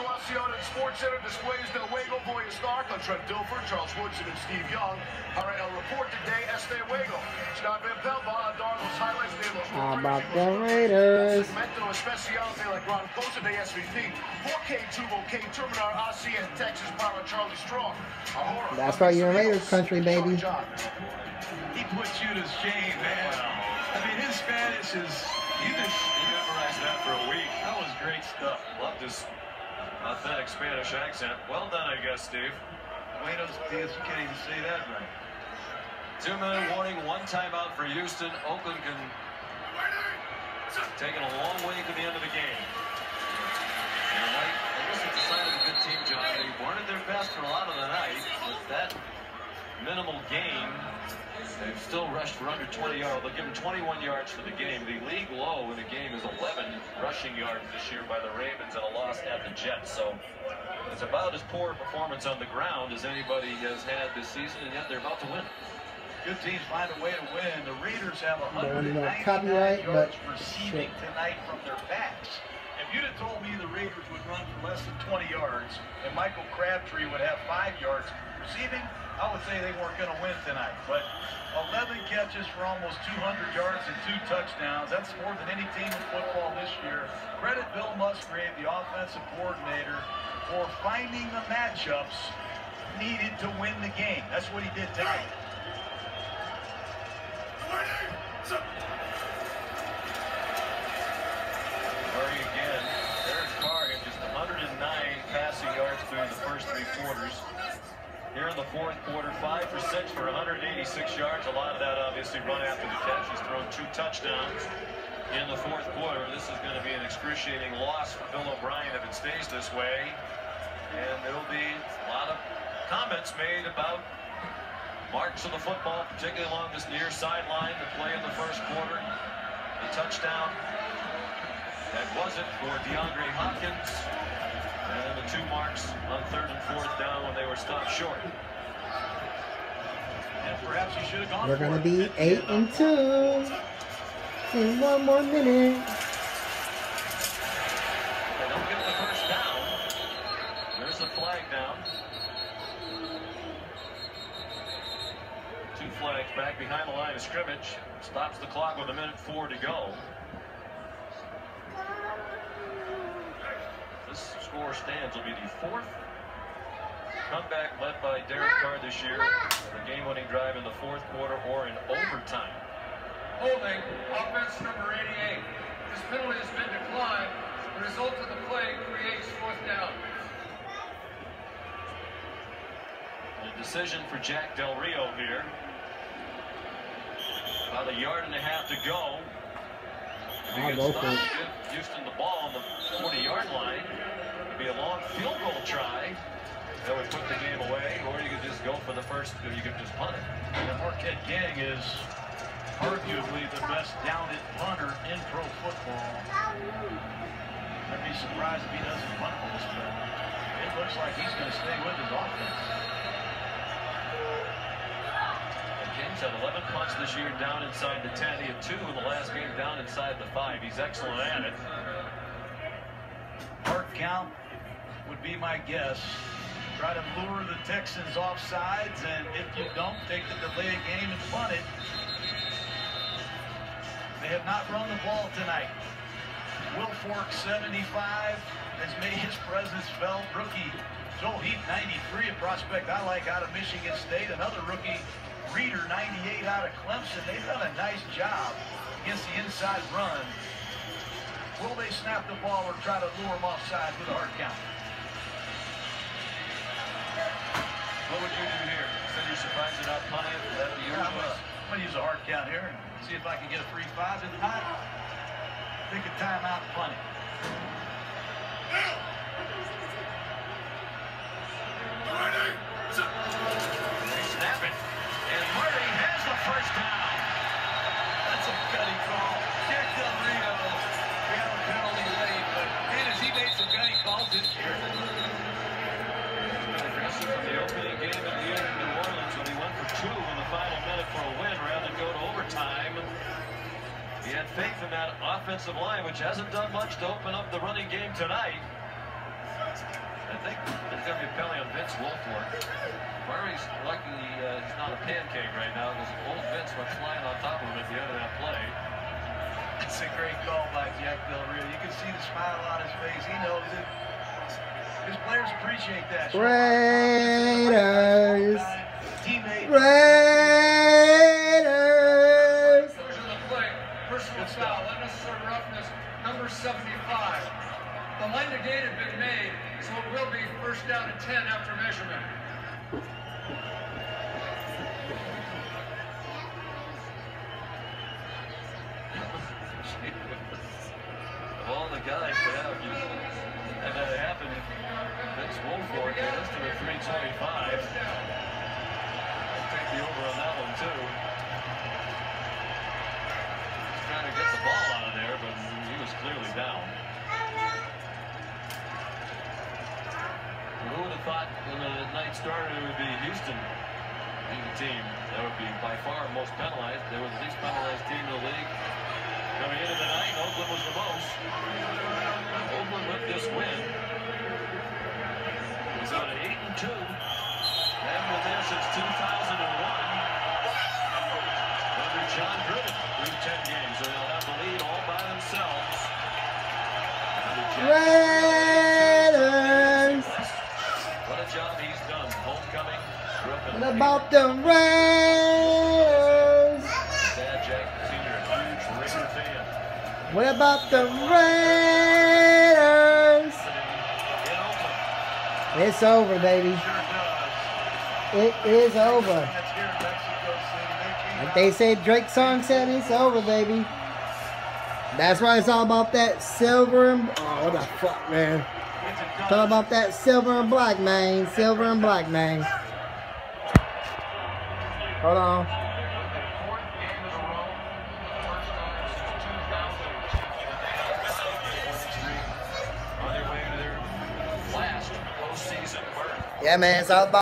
WSCO and Sports Center displays Del Fuego, Boya Stark on Trent Dilfer, Charles Woodson, and Steve Young. Para el report today, Este Fuego. Está bien Pelva, Darnold's highlights de los How about the Raiders? Segmento especial de la Gran Cosa de SVP. 4K, Tubo K, Terminar, ASEAN, Texas, para Charlie Strong. Ahora, That's right, you're in Raiders country, baby. He puts you to shame, man. I mean, his Spanish is, you just, He memorized that for a week. that was great stuff. Loved his authentic Spanish accent. Well done, I guess, Steve. Buenos dias, you can't even say that right. Two minute warning, one timeout for Houston. Oakland can take it a long way to the end of the game. And I, I guess it's a sign of a good team, John. They weren't at their best for a lot of the night. With that minimal gain, they've still rushed for under 20 yards. They'll give them 21 yards for the game. The league low in a game is 11 rushing yards this year by the Ravens and a loss at the Jets. So it's about as poor a performance on the ground as anybody has had this season, and yet they're about to win. Good teams find a way to win. The Raiders have Don't know 199 copyright, but yards receiving shit. tonight from their backs. If you'd have told me the Raiders would run for less than 20 yards and Michael Crabtree would have five yards receiving, I would say they weren't going to win tonight. But 11 catches for almost 200 yards and two touchdowns. That's more than any team in football this year. Credit Bill Musgrave, the offensive coordinator, for finding the matchups needed to win the game. That's what he did tonight. Murray again. Derek Carr had just 109 passing yards through the first three quarters. Here in the fourth quarter, five for six for 186 yards. A lot of that obviously run after the catch. He's thrown two touchdowns in the fourth quarter. This is going to be an excruciating loss for Bill O'Brien if it stays this way. And there'll be a lot of comments made about marks of the football, particularly along this near sideline, the play in the first quarter, the touchdown. That wasn't for DeAndre Hopkins. And then the two marks on third and fourth down when they were stopped short. And perhaps he should have gone We're gonna it. be eight and two in one more minute. They don't get the first down. There's the flag down. Two flags back behind the line of scrimmage. Stops the clock with a minute four to go. This score stands will be the fourth comeback led by Derek Carr this year. The game-winning drive in the fourth quarter or in overtime. Holding, offense number 88. This penalty has been declined. The result of the play creates fourth down. A decision for Jack Del Rio here. About a yard and a half to go. I'll can go for it. Houston the ball on the 40-yard line, it'd be a long field goal try. That would put the game away, or you could just go for the first, or you could just punt it. And Marquette King is arguably the best downed punter in pro football. I'd be surprised if he doesn't punt this, but it looks like he's going to stay with his offense. Had 11 punts this year down inside the 10. He had two in the last game down inside the 5. He's excellent at it. Hard count would be my guess. Try to lure the Texans off sides, and if you don't, take the delay game and punt it. They have not run the ball tonight. Wilfork, 75, has made his presence felt. Rookie Joel Heath, 93, a prospect I like out of Michigan State. Another rookie, Reader, 98 out of Clemson. They've done a nice job against the inside run. Will they snap the ball or try to lure them off sides with a hard count? What would you do here? Said you're surprised you're not punting it? That'd be your I'm gonna, I'm gonna use a hard count here and see if I can get a free five. If not, take a timeout and punt it. He had faith in that offensive line, which hasn't done much to open up the running game tonight. I think there's going to be a penalty on Vince Wilfork. Murray's lucky uh, he's not a pancake right now because old Vince went flying on top of him at the end of that play. It's a great call by Jack Del Rio. You can see the smile on his face. He knows it. His players appreciate that. Raiders. Teammate. Raiders. Conclusion of the play, personal foul, unnecessary roughness, number 75. The line to gain had been made, so it will be first down and 10 after measurement. Of all the guys to have, you had that happen. Vince Wilfork, they listed at 325. I'll take the over on that one, too. He's trying to get the ball out of there, but he was clearly down. Who would have thought when started it would be Houston being the team that would be by far most penalized. They were the least penalized team in the league. Coming into the night, Oakland was the most. Oakland with this win is on an 8 and 2. They haven't been there since 2001. Under Jon Gruden through 10 games, so they'll have the lead all by themselves. Raiders. What a job he's What about the Raiders? Dad Jack Sr., a huge Raider fan. What about the Raiders? It's over, baby. It is over. That's here in Mexico City. They came Like they said, Drake song said, it's over, baby. That's why it's all about that silver and oh, what the fuck, man? It's a It's all about that silver and black, man. Silver and black, man. Hold on. Fourth game in a row, first time since 2000. On their way to their last postseason berth. Yeah, man. It's all about.